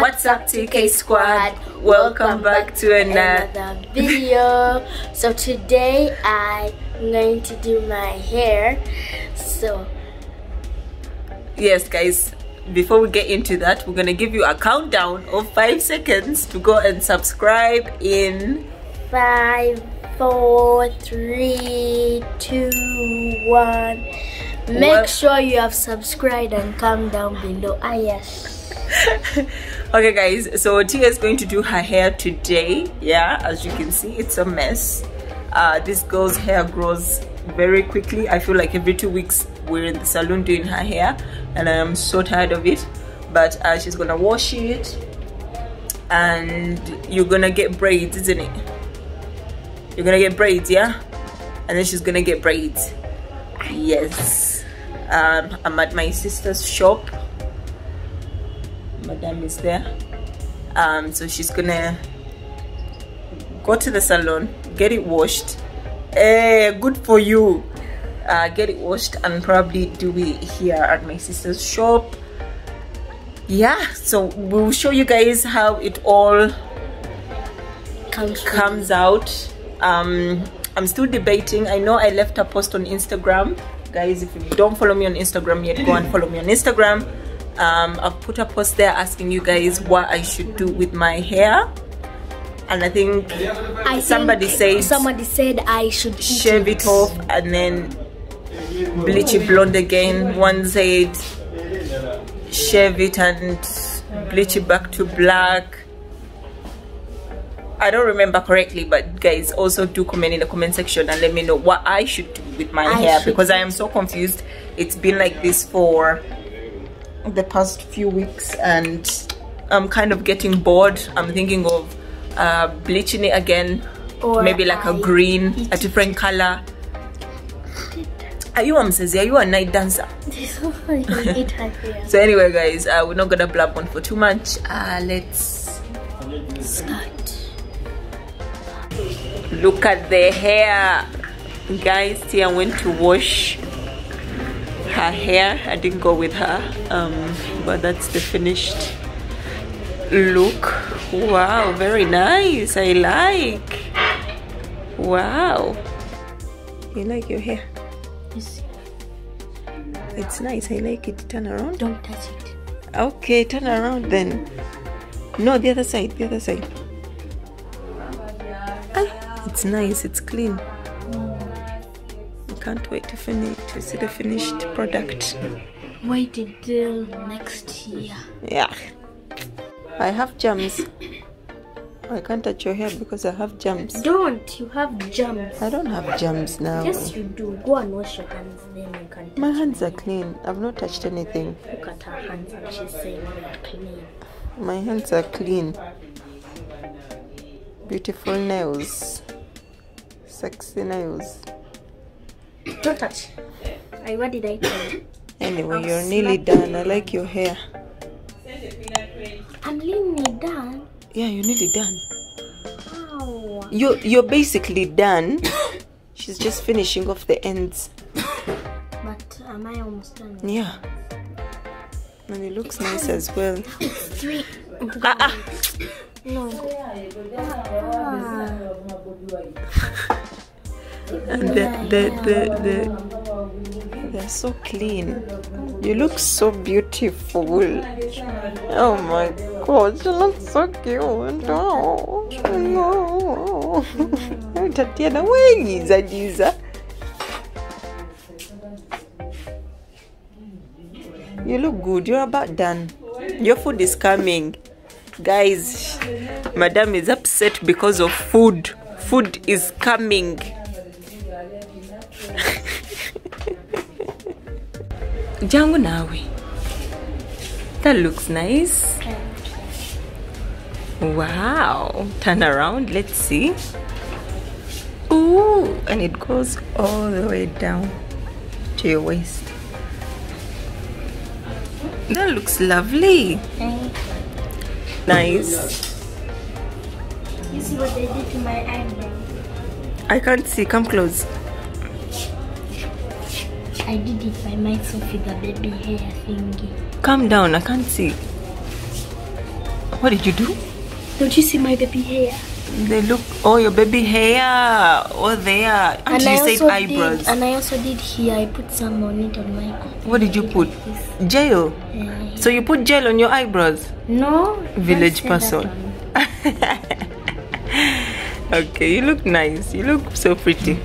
What's up, TK Squad? Welcome back to another. video. so today I'm going to do my hair. So Yes, guys, before we get into that, we're gonna give you a countdown of five seconds to go and subscribe in five, four, three, two, one. Make What? sure you have subscribed and comment down below. Ah yes. okay guys so tia is going to do her hair today. Yeah as you can see it's a mess. Uh this girl's hair grows very quickly. I feel like every two weeks we're in the salon doing her hair and i am so tired of it. But uh, she's gonna wash it and you're gonna get braids isn't it? You're gonna get braids yeah? And then she's gonna get braids. Yes. Um i'm at my sister's shop madam is there. Um so she's gonna go to the salon get it washed. Eh good for you. Uh get it washed and probably do it here at my sister's shop. Yeah so we'll show you guys how it all Comes comes out. Um i'm still debating. I know i left a post on instagram. Guys if you don't follow me on instagram yet go and follow me on instagram um i've put a post there asking you guys what i should do with my hair. And i think I somebody think said somebody said I should shave it off and then bleach it blonde again. One said shave it and bleach it back to black. I don't remember correctly, but guys, also do comment in the comment section and let me know what I should do with my I hair because I am so confused. It's been like this for the past few weeks and I'm kind of getting bored. I'm thinking of uh, bleaching it again, Or maybe like a I green, a different color. Are you Amsezi? Are you a night dancer? eat her hair. So anyway, guys, uh, we're not gonna blab on for too much. Uh, let's Start. look at the hair guys See, I went to wash her hair. I didn't go with her um but that's the finished look. Wow very nice. I like. Wow. You like your hair? It's nice. I like it. Turn around. Don't touch it. okay turn around then. No the other side the other side. Ah, it's nice. It's clean can't wait to finish to see the finished product Wait until next year. yeah i have jams i can't touch your hair because i have jams Don't. You have germs. i don't have jams now Yes, you do. Go and wash your hands, then you can. my hands are clean i've not touched anything Look at her hands, and she's saying they are clean. my hands are clean beautiful nails sexy nails Don't touch. I what did I tell you? Anyway, I'll you're nearly done. I like your hair. I'm nearly done. Yeah, you're nearly done. Ow. You're you're basically done. She's just finishing off the ends. But am I almost done? Yeah. And it looks nice as well. Three. Ah, ah. No. Ah. The, the, the, the, they're so clean. You look so beautiful. Oh my god, you look so cute. Oh, no. Tatiana, where is Adiza? You look good. You're about done. Your food is coming. Guys, Madam is upset because of food. Food is coming. Jangu nawe. That looks nice. Wow. Turn around. Let's see. Ooh, and it goes all the way down to your waist. That looks lovely. Nice. You see what they did to my eyebrow? I can't see. Come close. I did it by myself with a baby hair thingy. Calm down. I can't see. What did you do? Don't you see my baby hair? They look. Oh, your baby hair. Oh, there. And, you said eyebrows. Did, and I also did here. I put some on it on my. What did you put? This. Gel. Yeah. So you put gel on your eyebrows? No. Village don't say that person. okay, you look nice. You look so pretty.